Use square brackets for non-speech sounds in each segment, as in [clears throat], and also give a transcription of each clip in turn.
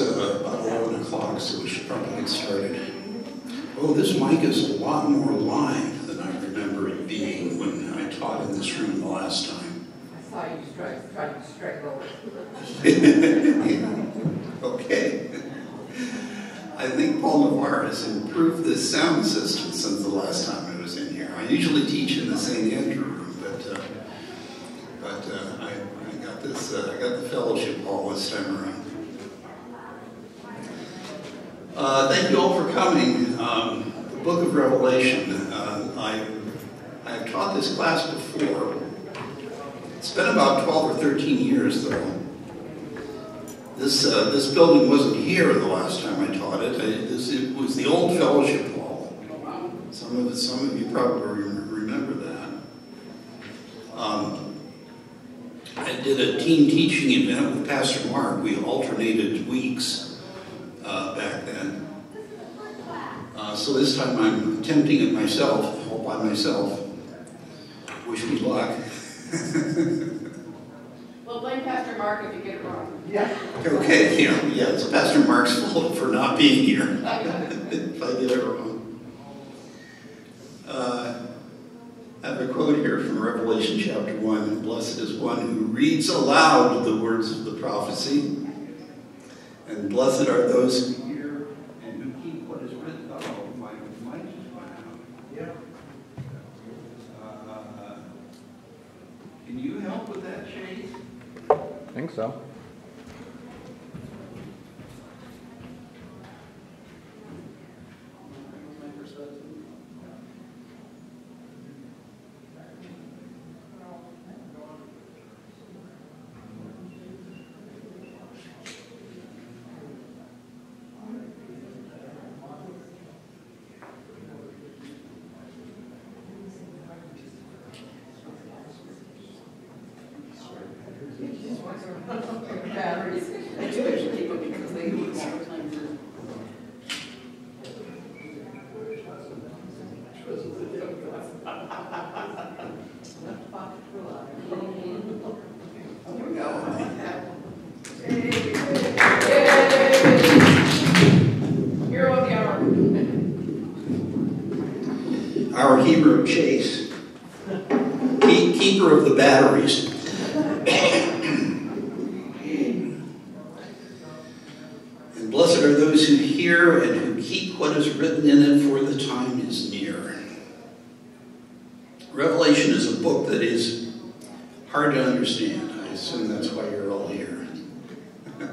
It's uh, about 11 o'clock, so we should probably get started. Oh, this mic is a lot more live than I remember it being when I taught in this room the last time. I saw you strike, try to strike over. [laughs] Okay. I think Paul Navarre has improved the sound system since the last time I was in here. I usually teach in the St. Andrew room, but uh, but uh, I, I got this uh, I got the fellowship hall this time around. Uh, thank you all for coming. Um, the Book of Revelation. Uh, I I've taught this class before. It's been about 12 or 13 years though. This, uh, this building wasn't here the last time I taught it. I, this, it was the old fellowship hall. Some of, some of you probably remember that. Um, I did a team teaching event with Pastor Mark. We alternated weeks uh, back then. Uh, so this time I'm attempting it myself, all by myself. Wish me luck. [laughs] Well, blame Pastor Mark if you get it wrong. Yeah. Okay, yeah, yeah, it's Pastor Mark's [laughs] fault for not being here. [laughs] if I get it wrong. Uh, I have a quote here from Revelation chapter 1 Blessed is one who reads aloud the words of the prophecy, and blessed are those who hear and who keep what is written. Oh, my mic just went out. Yeah. Uh, can you help with that, Chase? I think so. Batteries. I do actually keep it because they use it all the time for. Here we go. Hero of the hour. Our hero Chase, keep- keeper of the batteries. Blessed are those who hear and who keep what is written in it, for the time is near. Revelation is a book that is hard to understand. I assume that's why you're all here. [laughs]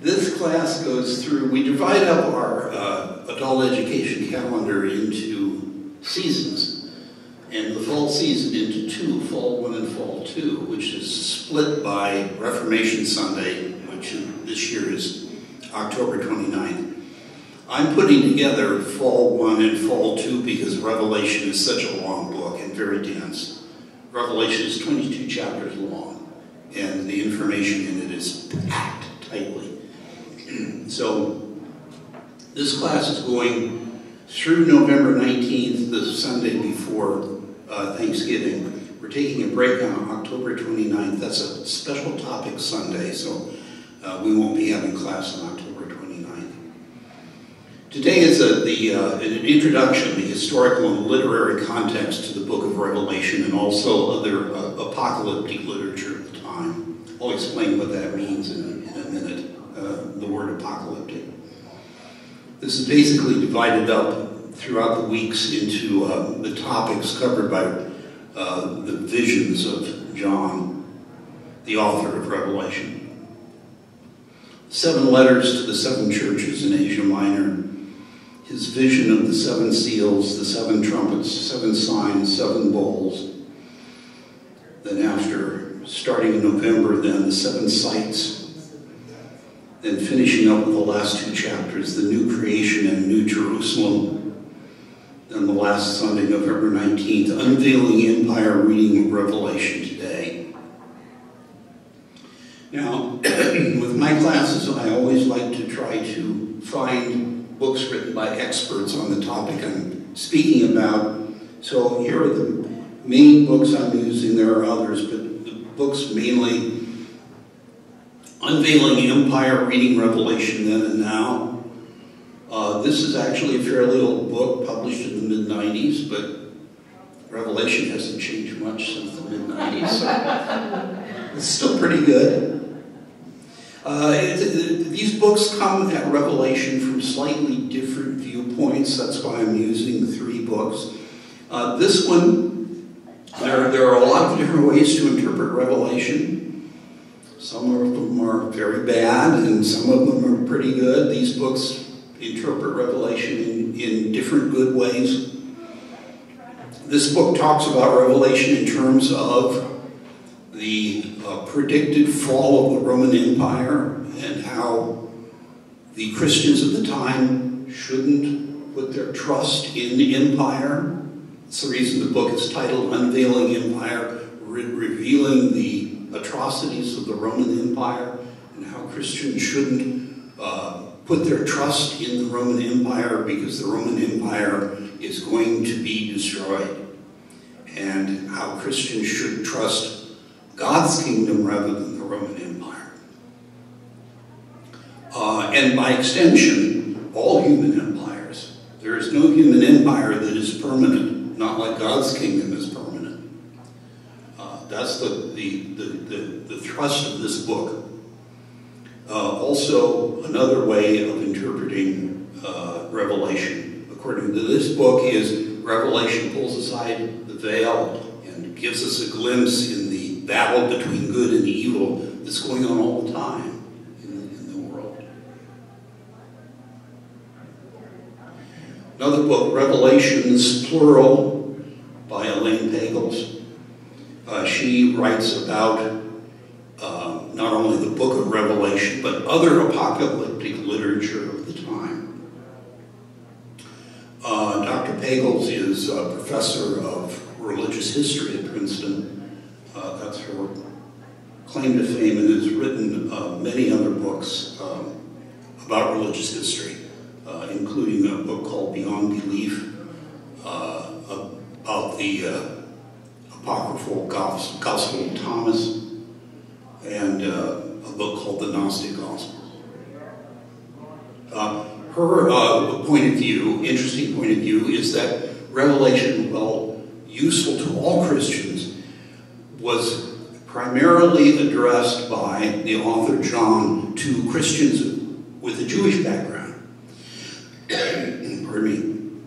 This class goes through, we divide up our uh, adult education calendar into seasons. Fall season into two, fall one and fall two, which is split by Reformation Sunday, which this year is October 29th. I'm putting together fall one and fall two because Revelation is such a long book and very dense. Revelation is 22 chapters long, and the information in it is packed tightly. [clears throat] So this class is going through November 19th, the Sunday before uh, Thanksgiving. We're taking a break on October 29th. That's a special topic Sunday, so uh, we won't be having class on October 29th. Today is a, the, uh, an introduction, the historical and literary context to the book of Revelation and also other uh, apocalyptic literature of the time. I'll explain what that means in, in a minute, uh, the word apocalyptic. This is basically divided up throughout the weeks into uh, the topics covered by uh, the visions of John, the author of Revelation. Seven letters to the seven churches in Asia Minor, his vision of the seven seals, the seven trumpets, seven signs, seven bowls. Then after, starting in November, then the seven sights. Then finishing up with the last two chapters, the new creation and new Jerusalem. Then the last Sunday, November 19th, unveiling empire reading Revelation today. Now, [clears throat] with my classes, I always like to try to find books written by experts on the topic I'm speaking about. So here are the main books I'm using. There are others, but the books mainly Unveiling Empire, Reading Revelation Then and Now. Uh, this is actually a fairly old book, published in the mid 90s, but Revelation hasn't changed much since the mid 90s, so it's still pretty good. Uh, it, it, these books come at Revelation from slightly different viewpoints. That's why I'm using three books. Uh, this one, there, there are a lot of different ways to interpret Revelation. Some of them are very bad, and some of them are pretty good. These books interpret Revelation in, in different good ways. This book talks about Revelation in terms of the uh, predicted fall of the Roman Empire and how the Christians of the time shouldn't put their trust in the empire. It's the reason the book is titled Unveiling Empire, re revealing the atrocities of the Roman Empire and how Christians shouldn't uh, put their trust in the Roman Empire because the Roman Empire is going to be destroyed. And how Christians should trust God's kingdom rather than the Roman Empire. Uh, and by extension, all human empires. There is no human empire that is permanent, not like God's kingdom is permanent. Uh, that's the, the, the, the, the thrust of this book. Uh, also, another way of interpreting uh, Revelation, according to this book, is Revelation pulls aside the veil and gives us a glimpse in the battle between good and evil that's going on all the time in, the world. Another book, Revelations, plural, by Elaine Pagels. Uh, she writes about not only the book of Revelation, but other apocalyptic literature of the time. Uh, Dr. Pagels is a professor of religious history at Princeton. Uh, that's her claim to fame and has written uh, many other books um, about religious history, uh, including a book called Beyond Belief uh, about the apocryphal Gospel of Thomas and uh, a book called The Gnostic Gospel. Uh, her uh, point of view, interesting point of view, is that Revelation, while useful to all Christians, was primarily addressed by the author John to Christians with a Jewish background. [clears throat] Pardon me.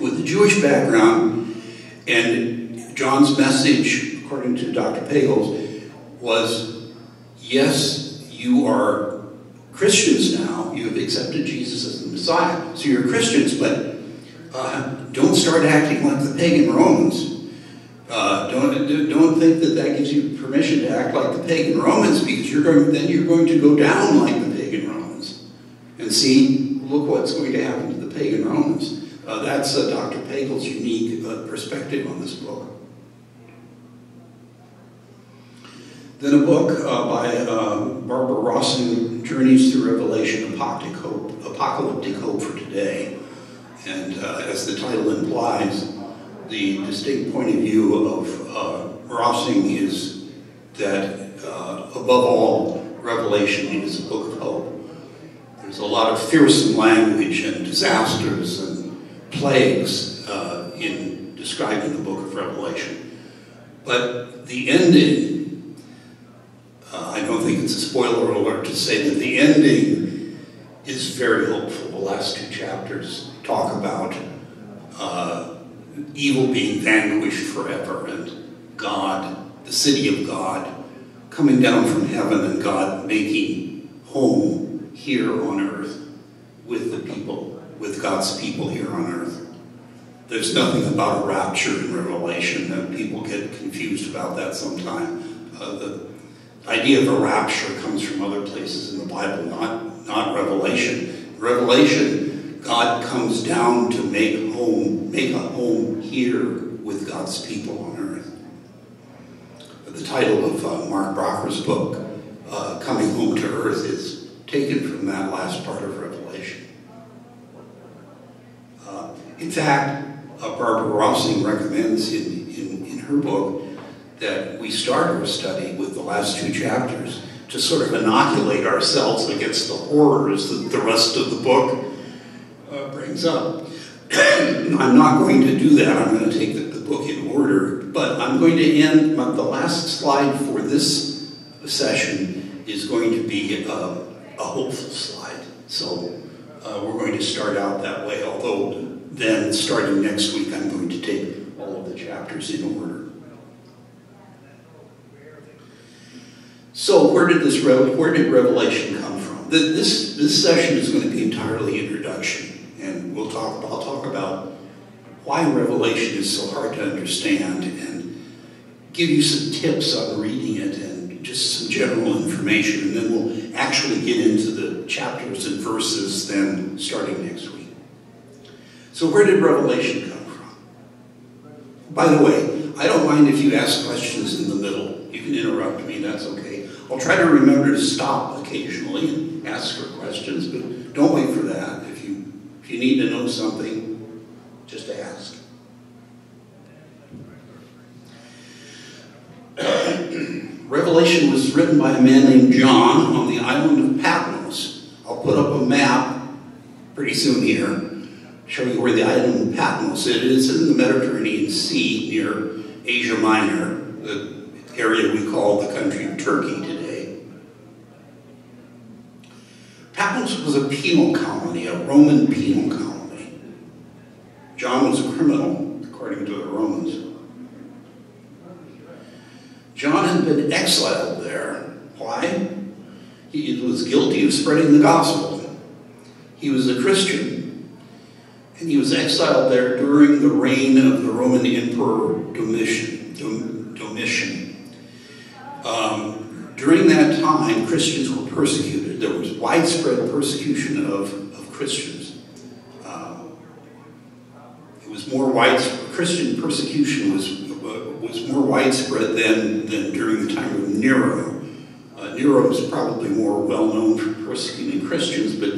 With a Jewish background, and John's message, according to Dr. Pagels, was yes, you are Christians now. You have accepted Jesus as the Messiah. So you're Christians, but uh, don't start acting like the pagan Romans. Uh, don't, don't think that that gives you permission to act like the pagan Romans because you're going, then you're going to go down like the pagan Romans. And see, look what's going to happen to the pagan Romans. Uh, that's uh, Dr. Pagel's unique uh, perspective on this book. Then a book uh, by uh, Barbara Rossing, Journeys Through Revelation, Apocalyptic Hope, Apocalyptic Hope for Today. And uh, as the title implies, the distinct point of view of uh, Rossing is that, uh, above all, Revelation is a book of hope. There's a lot of fearsome language and disasters and plagues uh, in describing the book of Revelation. But the ending uh, I don't think it's a spoiler alert to say that the ending is very hopeful. The last two chapters talk about uh, evil being vanquished forever and God, the city of God, coming down from heaven and God making home here on earth with the people, with God's people here on earth. There's nothing about a rapture in Revelation, and people get confused about that sometimes. Uh, idea of a rapture comes from other places in the Bible, not, not Revelation. Revelation, God comes down to make home, make a home here with God's people on earth. The title of uh, Mark Brocker's book, uh, Coming Home to Earth, is taken from that last part of Revelation. Uh, in fact, uh, Barbara Rossing recommends in, in, in her book that we start our study with the last two chapters to sort of inoculate ourselves against the horrors that the rest of the book uh, brings up. [clears throat] I'm not going to do that. I'm going to take the, the, book in order, but I'm going to end. The last slide for this session is going to be a, a hopeful slide. So uh, we're going to start out that way, although then starting next week I'm going to take all of the chapters in order. So where did this where did Revelation come from? This this session is going to be entirely introduction, and we'll talk. I'll talk about why Revelation is so hard to understand, and give you some tips on reading it, and just some general information, and then we'll actually get into the chapters and verses. Then starting next week. So where did Revelation come from? By the way, I don't mind if you ask questions in the middle. You can interrupt me. That's okay. I'll try to remember to stop occasionally and ask her questions, but don't wait for that. If you, if you need to know something, just ask. [clears throat] Revelation was written by a man named John on the island of Patmos. I'll put up a map pretty soon here, show you where the island of Patmos is. It is in the Mediterranean Sea near Asia Minor, the area we call the country of Turkey today. Patmos was a penal colony, a Roman penal colony. John was a criminal, according to the Romans. John had been exiled there. Why? He was guilty of spreading the gospel. He was a Christian. And he was exiled there during the reign of the Roman Emperor Domitian. Domitian. Um, during that time, Christians were persecuted. There widespread persecution of, of Christians. Um, it was more widespread, Christian persecution was, uh, was more widespread than, than during the time of Nero. Uh, Nero was probably more well known for persecuting Christians, but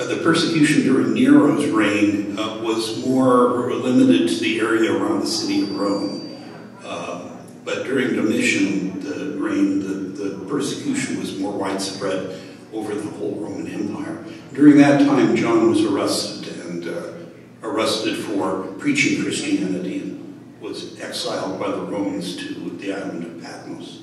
uh, the persecution during Nero's reign uh, was more limited to the area around the city of Rome. Uh, but during Domitian, the reign, the, the persecution was more widespread over the whole Roman Empire. During that time, John was arrested and uh, arrested for preaching Christianity and was exiled by the Romans to the island of Patmos.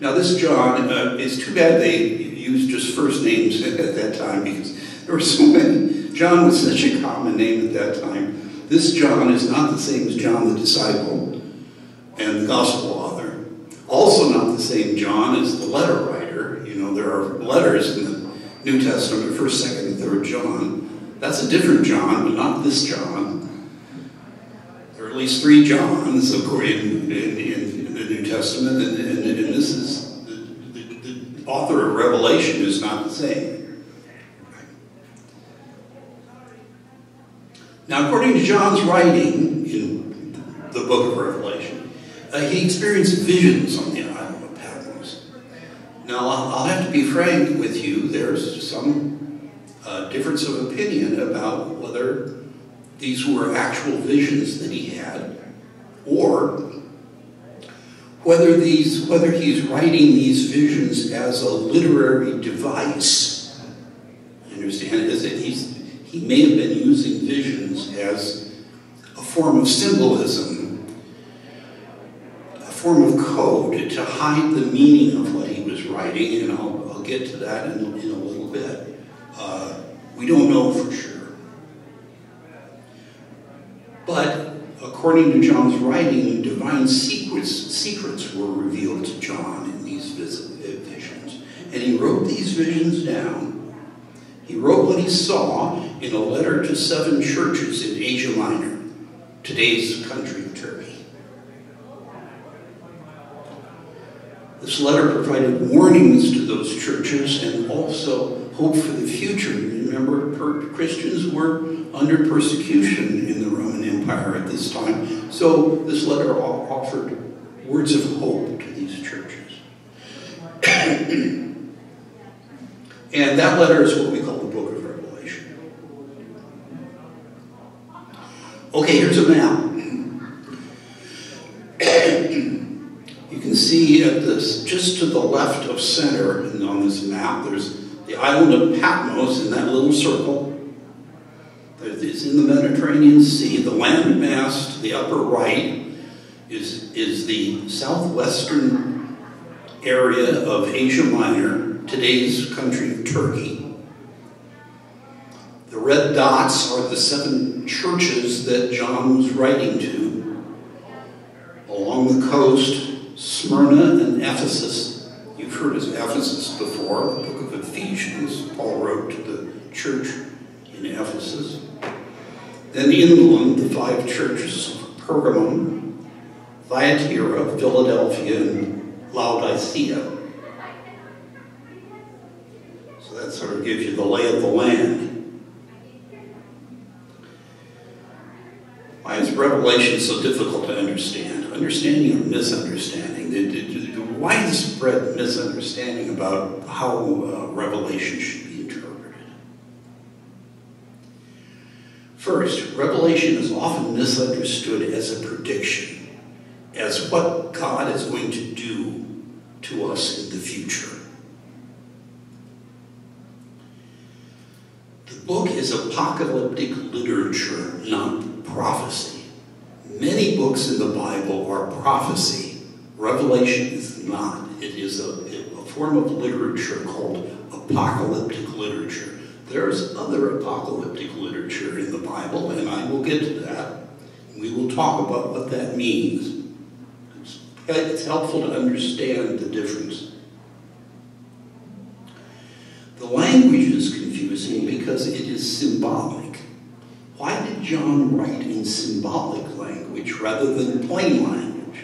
Now, this John, uh, it's too bad they used just first names [laughs] at that time because there were so many. John was such a common name at that time. This John is not the same as John the disciple and the gospel author. Also not the same John as the letter writer. You know, there are letters in the New Testament, 1st, 2nd, and 3rd John. That's a different John, but not this John. There are at least three Johns according in, in, in the New Testament, and, and, and this is the, the, the author of Revelation is not the same. Now, according to John's writing in the book of Revelation, uh, he experienced visions on the island. Now, I'll, have to be frank with you, there's some uh, difference of opinion about whether these were actual visions that he had, or whether these whether he's writing these visions as a literary device. understand is that he's he may have been using visions as a form of symbolism a form of code to hide the meaning of writing, and I'll, I'll get to that in, in a little bit. Uh, we don't know for sure. But according to John's writing, divine secrets, secrets were revealed to John in these visions. And he wrote these visions down. He wrote what he saw in a letter to seven churches in Asia Minor, today's country of Turkey. This letter provided warnings to those churches and also hope for the future. Remember, Christians were under persecution in the Roman Empire at this time. So this letter offered words of hope to these churches. [coughs] and that letter is what we call the book of Revelation. Okay, here's a map. [coughs] See at this, just to the left of center, on this map, there's the island of Patmos in that little circle. It's in the Mediterranean Sea. The landmass to the upper right is, is the southwestern area of Asia Minor, today's country of Turkey. The red dots are the seven churches that John was writing to along the coast, Smyrna and Ephesus. You've heard of Ephesus before, the book of Ephesians. Paul wrote to the church in Ephesus. Then inland, the five churches of Pergamum, Thyatira, Philadelphia, and Laodicea. So that sort of gives you the lay of the land. Is Revelation so difficult to understand? Understanding or misunderstanding? The, widespread misunderstanding about how uh, Revelation should be interpreted. First, Revelation is often misunderstood as a prediction, as what God is going to do to us in the future. The book is apocalyptic literature, not prophecy. Many books in the Bible are prophecy. Revelation is not. It is a, a form of literature called apocalyptic literature. There's other apocalyptic literature in the Bible, and I will get to that. We will talk about what that means. It's, it's helpful to understand the difference. The language is confusing because it is symbolic. Why did John write in symbolic language rather than plain language?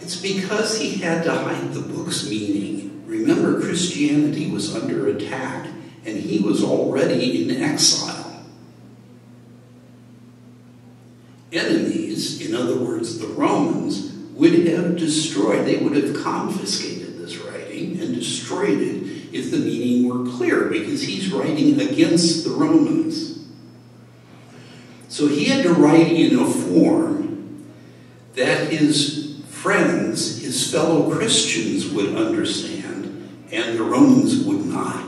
It's because he had to hide the book's meaning. Remember, Christianity was under attack, and he was already in exile. Enemies, in other words, the Romans, would have destroyed, they would have confiscated this writing and destroyed it if the meaning were clear, because he's writing against the Romans. So he had to write in a form that his friends, his fellow Christians, would understand, and the Romans would not.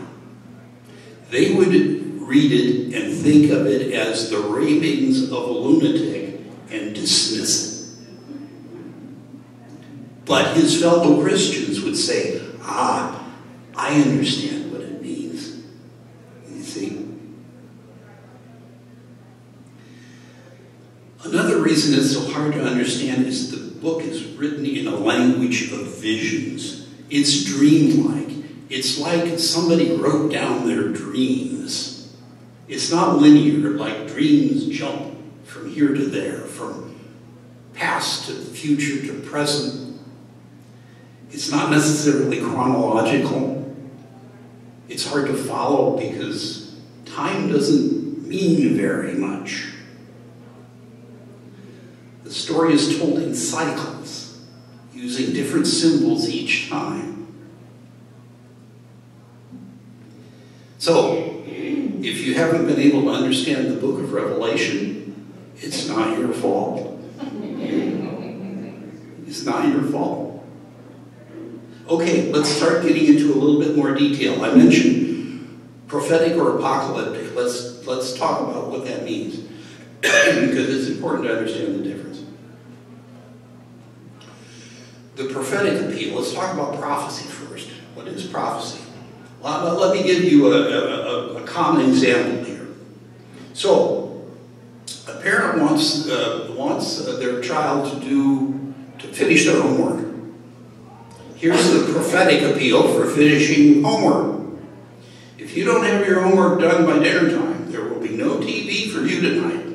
They would read it and think of it as the ravings of a lunatic and dismiss it. But his fellow Christians would say, ah, I understand what it means. You see? Another reason it's so hard to understand is the book is written in a language of visions. It's dreamlike. It's like somebody wrote down their dreams. It's not linear, like dreams jump from here to there, from past to future to present. It's not necessarily chronological. It's hard to follow because time doesn't mean very much. The story is told in cycles, using different symbols each time. So, if you haven't been able to understand the book of Revelation, it's not your fault. It's not your fault. Okay, let's start getting into a little bit more detail. I mentioned prophetic or apocalyptic. Let's, let's talk about what that means [clears throat] because it's important to understand the difference. The prophetic appeal, let's talk about prophecy first. What is prophecy? Well, let me give you a, a, a common example here. So, a parent wants, uh, wants uh, their child to do, to finish their homework. Here's the prophetic appeal for finishing homework. If you don't have your homework done by dinner time, there will be no TV for you tonight.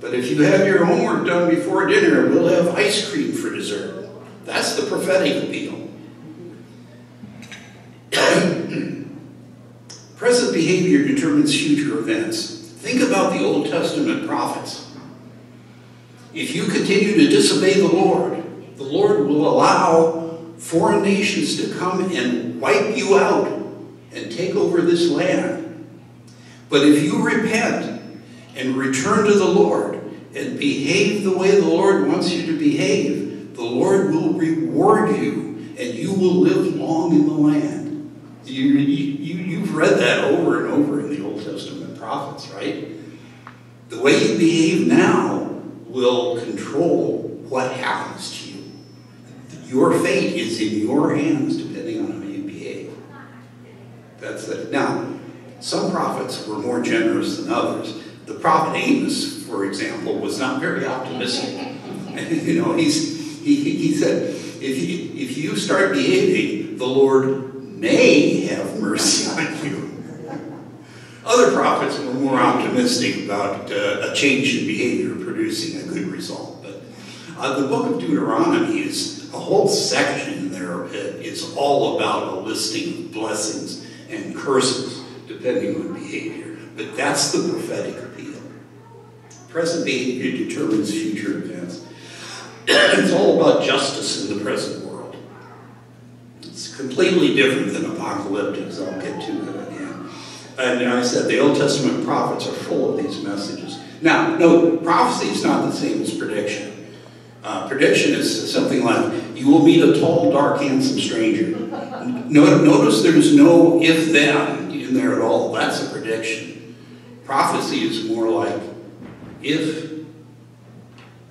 But if you have your homework done before dinner, we'll have ice cream for dessert. That's the prophetic appeal. [clears throat] Present behavior determines future events. Think about the Old Testament prophets. If you continue to disobey the Lord, the Lord will allow foreign nations to come and wipe you out and take over this land. But if you repent and return to the Lord and behave the way the Lord wants you to behave, the Lord will reward you and you will live long in the land. You, you, you've read that over and over in the Old Testament prophets, right? The way you behave now will control what happens to you. Your fate is in your hands depending on how you behave. That's it. Now, some prophets were more generous than others. The prophet Amos, for example, was not very optimistic. [laughs] you know, he's, he, he said, if you, if you start behaving, the Lord may have mercy [laughs] on you. Other prophets were more optimistic about uh, a change in behavior producing a good result. Uh, the book of Deuteronomy is a whole section there. It's all about a listing of blessings and curses depending on behavior. But that's the prophetic appeal. Present behavior determines future events. [clears throat] it's all about justice in the present world. It's completely different than apocalyptics. I'll get to it again. And I said the Old Testament prophets are full of these messages. Now, no, prophecy is not the same as prediction. Uh, prediction is something like, you will meet a tall, dark, handsome stranger. notice there's no if then in there at all. That's a prediction. Prophecy is more like, if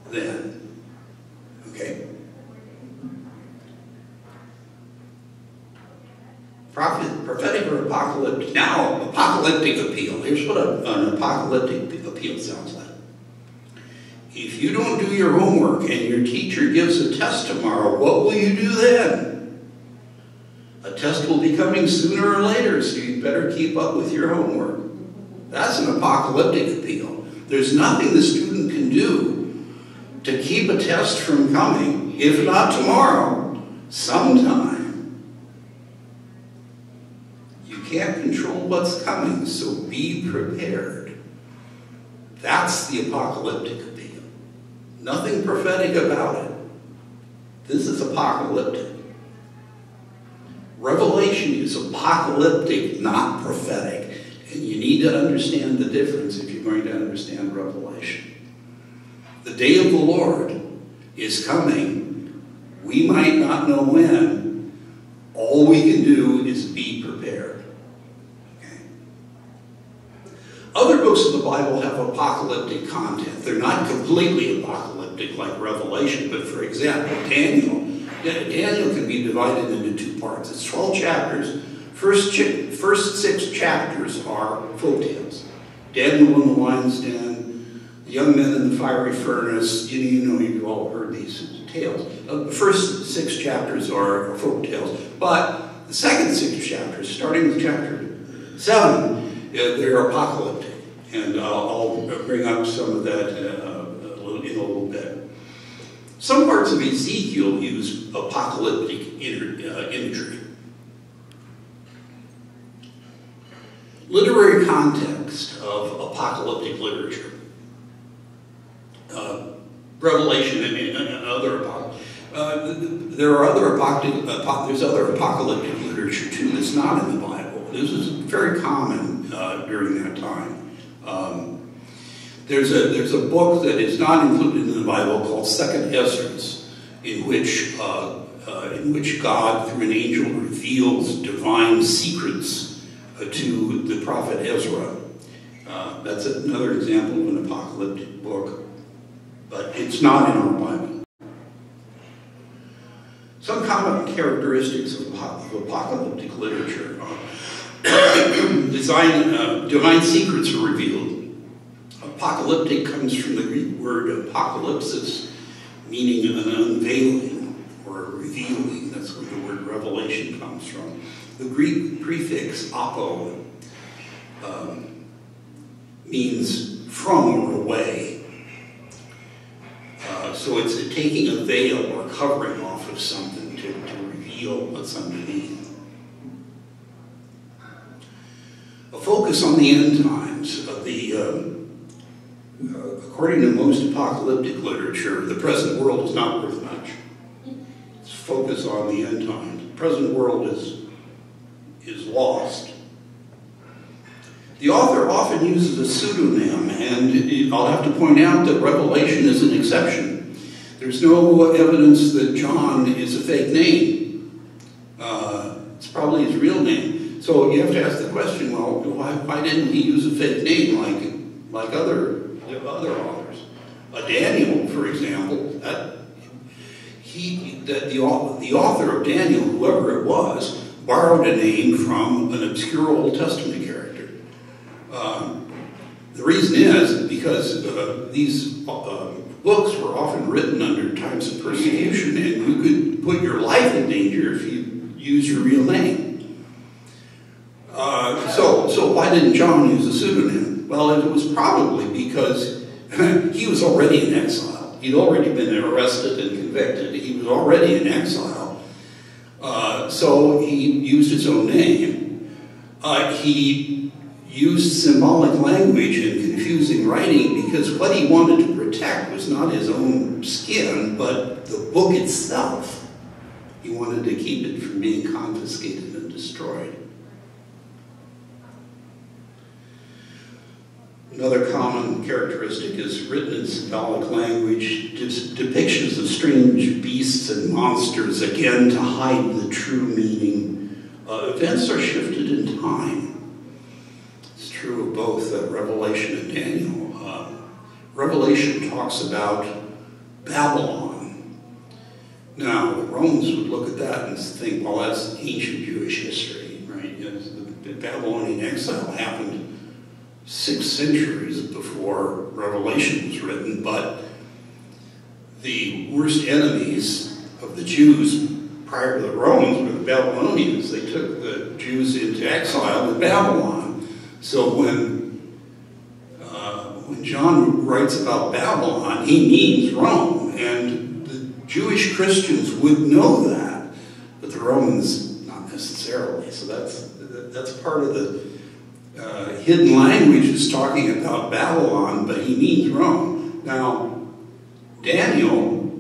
then. Okay? Prophet, prophetic or apocalyptic. Now, apocalyptic appeal. Here's what a, an apocalyptic appeal sounds like. If you don't do your homework and your teacher gives a test tomorrow, what will you do then? A test will be coming sooner or later, so you better keep up with your homework. That's an apocalyptic appeal. There's nothing the student can do to keep a test from coming, if not tomorrow, sometime. You can't control what's coming, so be prepared. That's the apocalyptic appeal. Nothing prophetic about it. This is apocalyptic. Revelation is apocalyptic, not prophetic. And you need to understand the difference if you're going to understand Revelation. The day of the Lord is coming. We might not know when. All we can do is be prepared. Okay? Other books of the Bible have apocalyptic content. They're not completely apocalyptic like Revelation, but for example, Daniel. Daniel can be divided into two parts. It's 12 chapters. First, first six chapters are folk tales. Daniel in the lion's den, the young men in the fiery furnace. You, you know, you've all heard these tales. Uh, the first six chapters are folk tales, but the second six chapters, starting with chapter seven, they're apocalyptic. And uh, I'll bring up some of that uh, in a little bit. Some parts of Ezekiel use apocalyptic uh, imagery. Literary context of apocalyptic literature uh, Revelation and, other uh, there are other apocalyptic, there's other apocalyptic literature too that's not in the Bible. This is very common uh, during that time. Um, there's a there's a book that is not included in the Bible called Second Esdras, in which uh, uh, in which God through an angel reveals divine secrets uh, to the prophet Ezra. that's another example of an apocalyptic book but it's not in our Bible. Some common characteristics of, apocalyptic literature [coughs] Design, uh, divine secrets are revealed. Apocalyptic comes from the Greek word apocalypsis, meaning an unveiling or a revealing. That's where the word revelation comes from. The Greek prefix apo um, means from or away. So it's taking a veil or covering off of something to, to reveal what's underneath. A focus on the end times of the, um, uh, according to most apocalyptic literature, the present world is not worth much. It's focus on the end times. The present world is, is lost. The author often uses a pseudonym, and I'll have to point out that Revelation is an exception. There's no evidence that John is a fake name. Uh, it's probably his real name. So you have to ask the question, well, why, why didn't he use a fake name like, like other, other authors? Uh, Daniel, for example, that, he, the, the, the author of Daniel, whoever it was, borrowed a name from an obscure Old Testament character. Um, the reason is because uh, these uh, books were often written under times of persecution, and you could put your life in danger if you use your real name. Uh, so, so why didn't John use a pseudonym? Well, it was probably because [laughs] he was already in exile. He'd already been arrested and convicted. He was already in exile. Uh, so he used his own name. Uh, he used symbolic language and confusing writing because what he wanted to protect was not his own skin, but the book itself. He wanted to keep it from being confiscated and destroyed. Another common characteristic is written in symbolic language depictions of strange beasts and monsters, again to hide the true meaning. Uh, events are shifted in time. It's true of both uh, Revelation and Daniel. Uh, Revelation talks about Babylon. Now, the Romans would look at that and think, well, that's ancient Jewish history, right? the Babylonian exile happened six centuries before Revelation was written, but the worst enemies of the Jews prior to the Romans were the Babylonians. They took the Jews into exile in Babylon. So when, uh, when John writes about Babylon, he means Rome. And the Jewish Christians would know that, but the Romans not necessarily. So that's, that's part of the uh, hidden language is talking about Babylon, but he means Rome. Now, Daniel,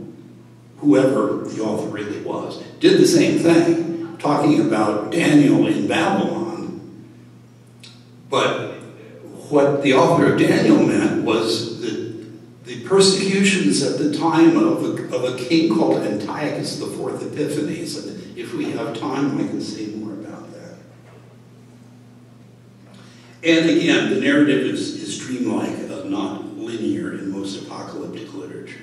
whoever the author really was, did the same thing, talking about Daniel in Babylon. But what the author of Daniel meant was that the persecutions at the time of a, of a king called Antiochus IV Epiphanes. And if we have time, I can say more about that. And again, the narrative is, is dreamlike, uh, not linear in most apocalyptic literature.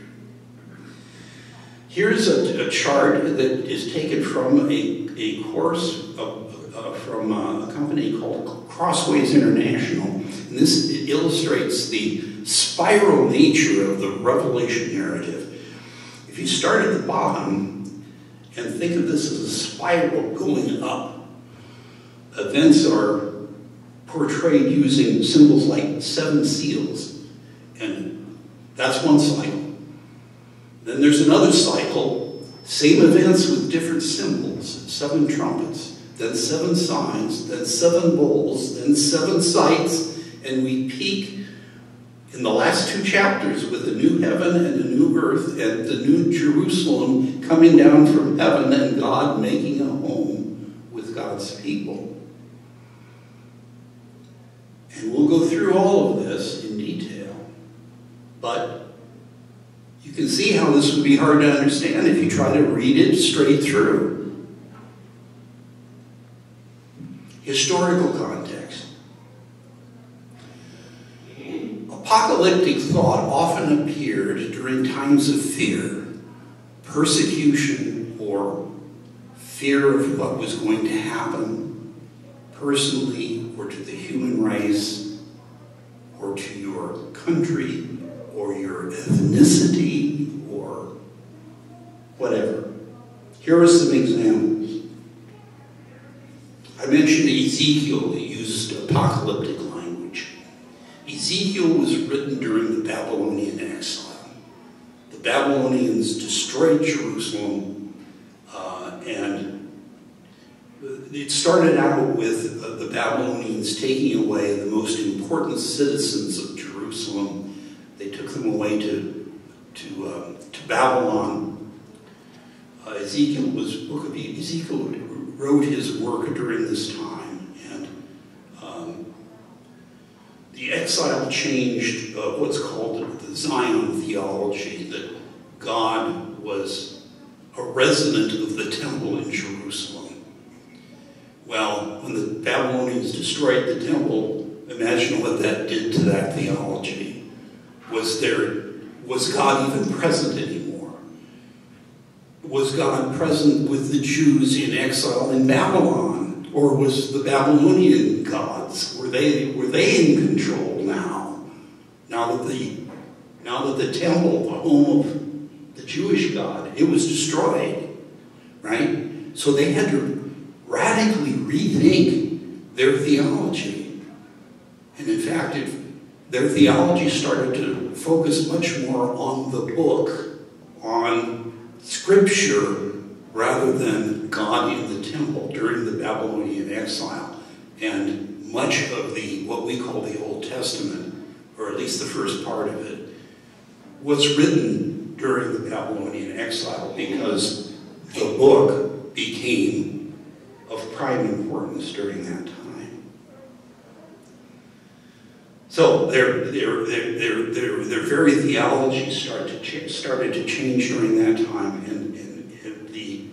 Here's a, a chart that is taken from a, a course of, uh, from a, a company called Crossways International. And this illustrates the spiral nature of the Revelation narrative. If you start at the bottom and think of this as a spiral going up, events are portrayed using symbols like seven seals. And that's one cycle. Then there's another cycle, same events with different symbols, seven trumpets, then seven signs, then seven bowls, then seven sights, and we peak in the last two chapters with a new heaven and a new earth and the new Jerusalem coming down from heaven and God making a home with God's people. And we'll go through all of this in detail. But you can see how this would be hard to understand if you try to read it straight through. Historical context. Apocalyptic thought often appeared during times of fear, persecution, or fear of what was going to happen personally or to the human race or to your country or your ethnicity or whatever. Here are some examples. I mentioned Ezekiel used apocalyptic language. Ezekiel was written during the Babylonian exile. The Babylonians destroyed Jerusalem uh, and it started out with uh, the Babylonians taking away the most important citizens of Jerusalem. They took them away to, to, um, to Babylon. Uh, Ezekiel was, book of Ezekiel wrote his work during this time. And um, the exile changed uh, what's called the Zion theology, that God was a resident of the temple in Jerusalem. Well, when the Babylonians destroyed the temple, imagine what that did to that theology. Was there was God even present anymore? Was God present with the Jews in exile in Babylon? Or was the Babylonian gods, were they were they in control now? Now that the now that the temple, the home of the Jewish God, it was destroyed, right? So they had to rethink their theology. And in fact, it, their theology started to focus much more on the book, on scripture, rather than God in the temple during the Babylonian exile. And much of the what we call the Old Testament, or at least the first part of it, was written during the Babylonian exile because the book became of prime importance during that time. So their, their, their, their, their, their very theology started to, started to change during that time, and, and, and the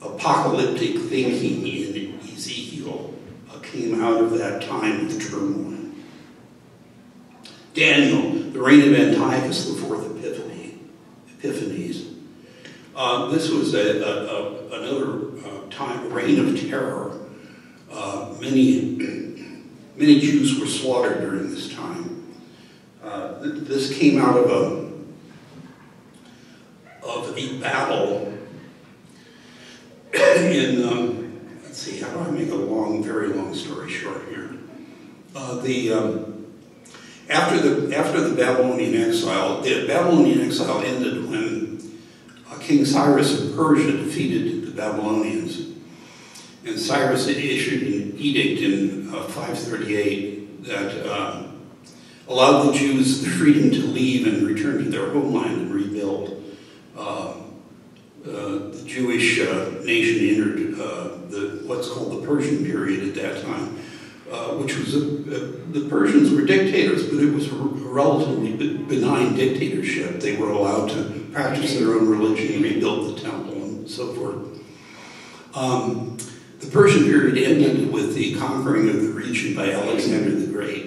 apocalyptic thinking in Ezekiel uh, came out of that time of turmoil. Daniel, the reign of Antiochus the fourth Epiphany, Epiphanes. Uh, this was a, a, a, another uh, time, reign of terror. Uh, many, many Jews were slaughtered during this time. Uh, th this came out of a of a battle [coughs] in. Um, let's see, how do I make a long, very long story short here? Uh, the um, after the, after the Babylonian exile, the Babylonian exile ended when King Cyrus of Persia defeated the Babylonians. And Cyrus issued an edict in uh, 538 that uh, allowed the Jews the freedom to leave and return to their homeland and rebuild. Uh, uh, the Jewish uh, nation entered the, what's called the Persian period at that time uh, which was a, a, the Persians were dictators, but it was a relatively benign dictatorship. They were allowed to practice their own religion, rebuild the temple, and so forth. Um, the Persian period ended with the conquering of the region by Alexander the Great.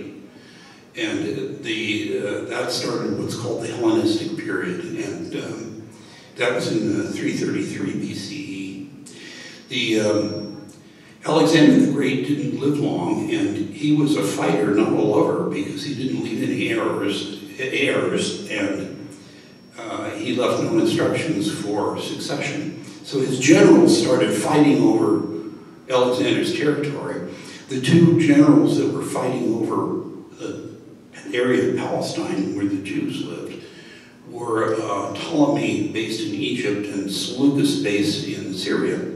And the, uh, that started what's called the Hellenistic period, and um, that was in uh, 333 BCE. The um, Alexander the Great didn't live long, and he was a fighter, not a lover, because he didn't leave any heirs, heirs and uh, he left no instructions for succession. So his generals started fighting over Alexander's territory. The two generals that were fighting over the, area of Palestine where the Jews lived were uh, Ptolemy, based in Egypt, and Seleucus, based in Syria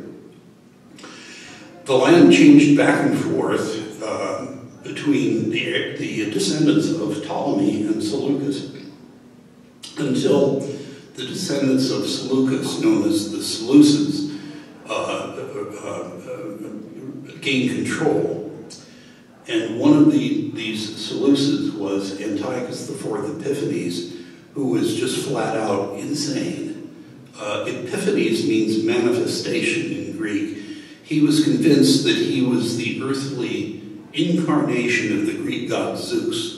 the land changed back and forth uh, between the, the descendants of Ptolemy and Seleucus until the descendants of Seleucus, known as the Seleucids, uh, uh, uh, gained control. And one of the, these Seleucids was Antiochus IV Epiphanes, who was just flat out insane. Uh, Epiphanes means manifestation in Greek, he was convinced that he was the earthly incarnation of the Greek god Zeus,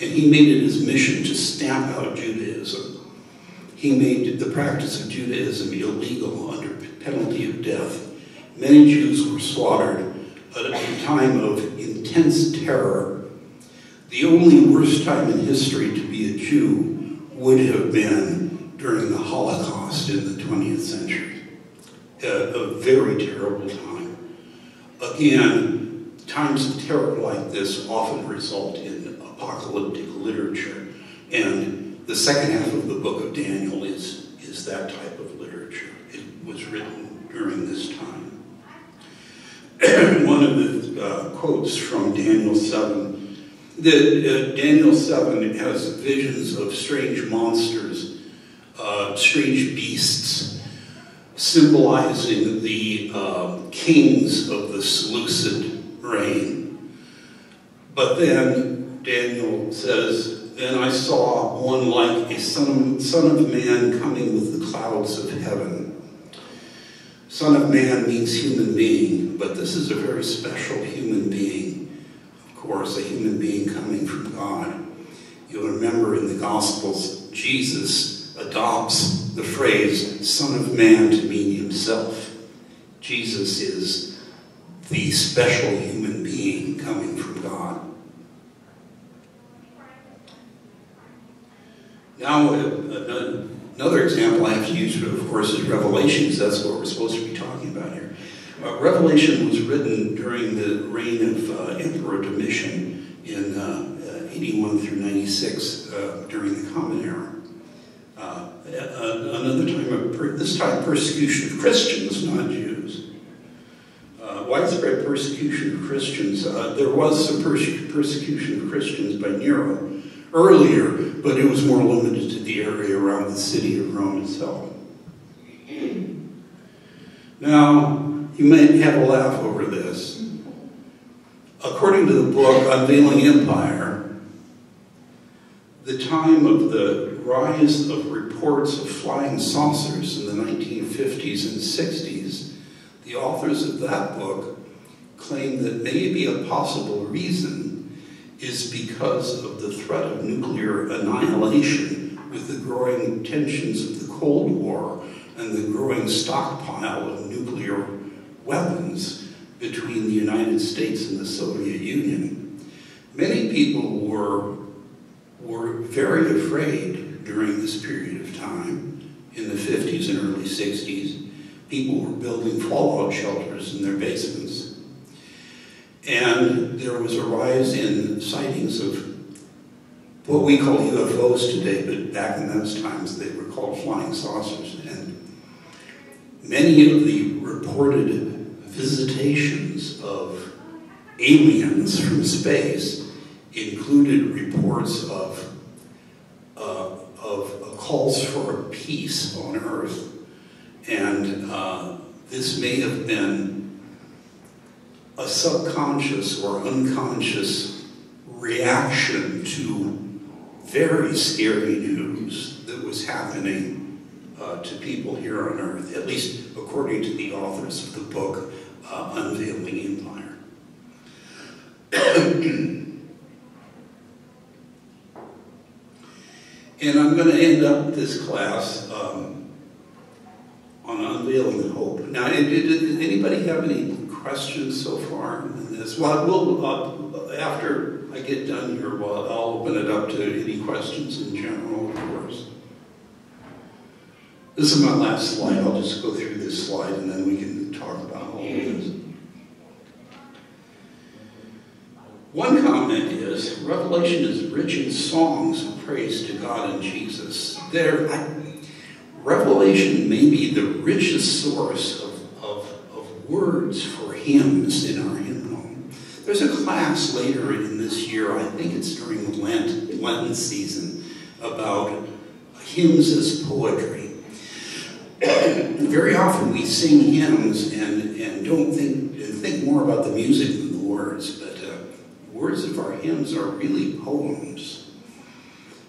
and he made it his mission to stamp out Judaism. He made the practice of Judaism illegal under penalty of death. Many Jews were slaughtered at a time of intense terror. The only worst time in history to be a Jew would have been during the Holocaust in the 20th century a, a very terrible time. Again, times of terror like this often result in apocalyptic literature, and the second half of the book of Daniel is, is that type of literature. It was written during this time. [clears throat] One of the uh, quotes from Daniel 7 the, uh, Daniel 7 has visions of strange monsters, uh, strange beasts, symbolizing the uh, kings of the Seleucid reign. But then Daniel says Then I saw one like a son, son of man coming with the clouds of heaven. Son of man means human being, but this is a very special human being. Of course, a human being coming from God. You'll remember in the Gospels, Jesus adopts the phrase Son of Man to mean himself. Jesus is the special human being coming from God. Now, uh, another example I have to use, of course, is Revelations. That's what we're supposed to be talking about here. Uh, Revelation was written during the reign of uh, Emperor Domitian in uh, uh 81 through 96 uh, during the Common Era. Uh, another time, of this time, persecution of Christians, not Jews. widespread persecution of Christians. there was some perse persecution of Christians by Nero earlier, but it was more limited to the area around the city of Rome itself. Now, you may have a laugh over this. According to the book Unveiling Empire, the time of the rise of reports of flying saucers in the 1950s and 60s, the authors of that book claim that maybe a possible reason is because of the threat of nuclear annihilation with the growing tensions of the Cold War and the growing stockpile of nuclear weapons between the United States and the Soviet Union. Many people were, were very afraid during this period of time in the 50s and early 60s. People were building fallout shelters in their basements and there was a rise in sightings of what we call UFOs today, but back in those times they were called flying saucers. And many of the reported visitations of aliens from space included reports of, uh, of calls for peace on Earth. And uh, this may have been a subconscious or unconscious reaction to very scary news that was happening uh, to people here on earth, at least according to the authors of the book uh, Unveiling Empire. [clears throat] and I'm going to end up this class um, on unveiling hope. Now, did, did anybody have any questions so far in this? Well, we'll, uh, after I get done here, well, I'll open it up to any questions in general, of course. This is my last slide. I'll just go through this slide and then we can talk about all of this. One comment is Revelation is rich in songs of praise to God and Jesus. There, I, Revelation may be the richest source words for hymns in our hymnal. There's a class later in this year, I think it's during Lent, Lenten season, about hymns as poetry. [coughs] Very often we sing hymns and, and don't think, think more about the music than the words, but uh, words of our hymns are really poems.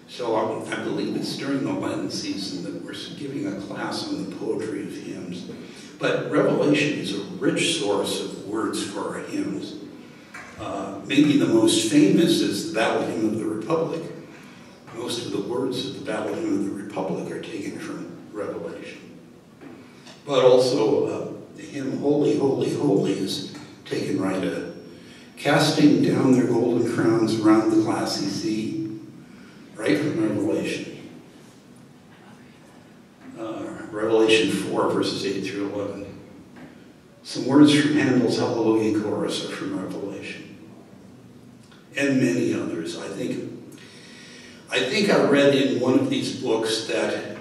So I, I believe it's during the Lenten season that we're giving a class on the poetry of hymns. But Revelation is a rich source of words for our hymns. Uh, maybe the most famous is the Battle Hymn of the Republic. Most of the words of the Battle Hymn of the Republic are taken from Revelation. But also uh, the hymn Holy, Holy, Holy is taken right out. Casting down their golden crowns around the glassy sea, right from Revelation. Revelation 4, verses 8 through 11. Some words from Handel's Hallelujah Chorus are from Revelation. And many others. I think, I think I read in one of these books that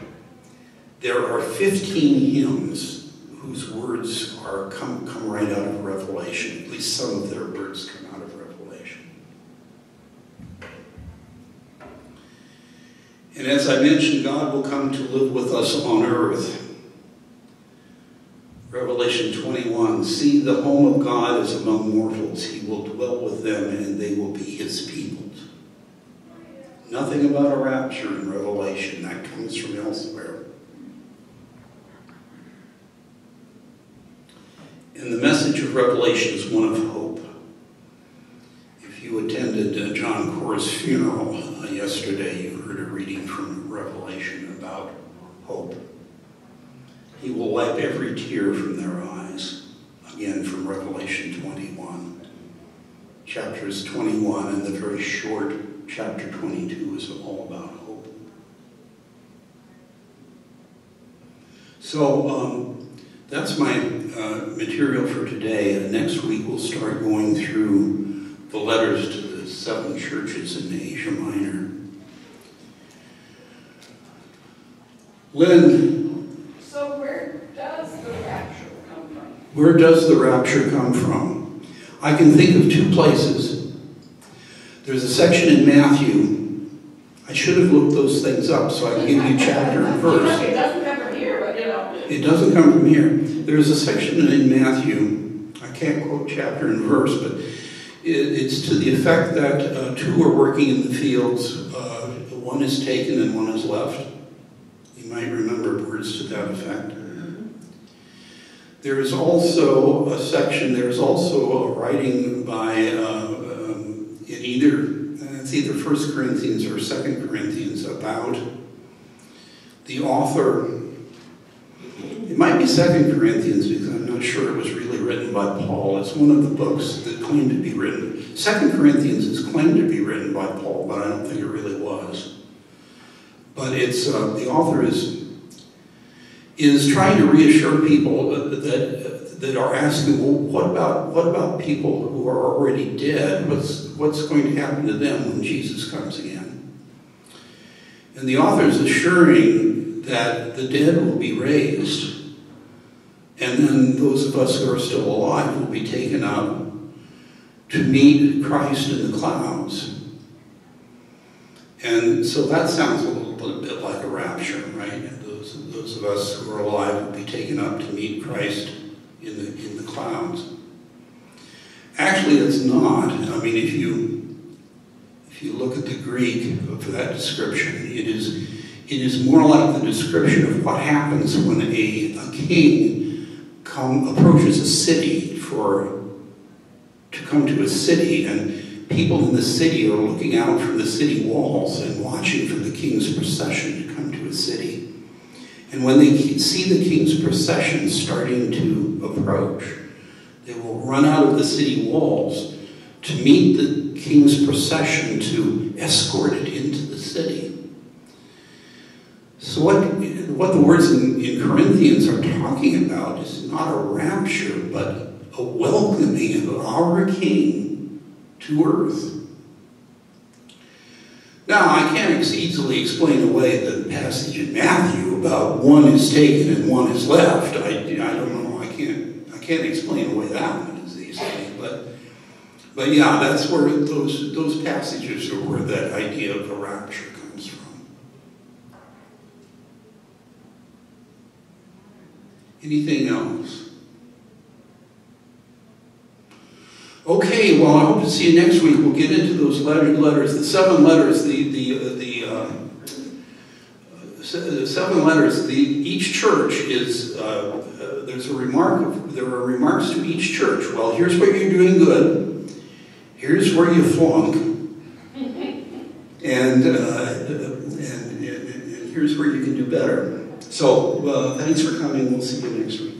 there are 15 hymns whose words are come, come right out of Revelation. At least some of their words come out of Revelation. And as I mentioned, God will come to live with us on earth. Revelation 21, see the home of God is among mortals. He will dwell with them and they will be his people. Nothing about a rapture in Revelation. That comes from elsewhere. And the message of Revelation is one of hope. If you attended uh, John Corr's funeral uh, yesterday, you reading from Revelation about hope. He will wipe every tear from their eyes. Again, from Revelation 21. Chapters 21 and the very short chapter 22 is all about hope. So um, that's my uh, material for today. Uh, next week we'll start going through the letters to the seven churches in Asia Minor. Lynn, So where does the rapture come from? where does the rapture come from? I can think of two places. There's a section in Matthew. I should have looked those things up so I can give you chapter and verse. It doesn't come from here, but you know. It doesn't come from here. There's a section in Matthew, I can't quote chapter and verse, but it's to the effect that uh, two are working in the fields, uh, one is taken and one is left. Might remember words to that effect. There is also a section, there's also a writing by, uh, um, in either, it's either First Corinthians or Second Corinthians about the author it might be Second Corinthians because I'm not sure it was really written by Paul. It's one of the books that claimed to be written. Second Corinthians is claimed to be written by Paul, but I don't think it really was. But it's uh, the author is is trying to reassure people that that are asking, well, what about what about people who are already dead? What's what's going to happen to them when Jesus comes again? And the author is assuring that the dead will be raised and then those of us who are still alive will be taken up to meet Christ in the clouds. And so that sounds a little bit like a rapture, right? Those, those of us who are alive will be taken up to meet Christ in the, in the clouds. Actually, it's not. I mean, if you, if you look at the Greek for that description, it is, it is more like the description of what happens when a, a king come, approaches a city for to come to a city, and people in the city are looking out from the city walls and watching for the king's procession to come to a city. And when they see the king's procession starting to approach, they will run out of the city walls to meet the king's procession to escort it into the city. So what, what the words in, in Corinthians are talking about is not a rapture, but a welcoming of our King to earth. Now, I can't easily explain away the passage in Matthew about one is taken and one is left. I, I don't know. I can't. I can't explain away that one as easily. But, but yeah, that's where those those passages are where that idea of a rapture comes from. Anything else? Okay, well, I hope to see you next week. We'll get into those letters, the seven letters, the the uh, the, uh, seven letters. The each church is uh, uh, there's a remark. There are remarks to each church. Well, here's where you're doing good. Here's where you flunk, and, uh, and, and, and here's where you can do better. So, uh, thanks for coming. We'll see you next week.